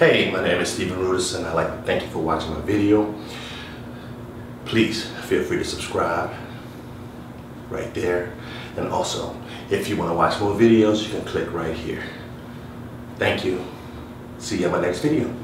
Hey, my name is Stephen Rudison. I'd like to thank you for watching my video. Please feel free to subscribe right there. And also, if you want to watch more videos, you can click right here. Thank you. See you in my next video.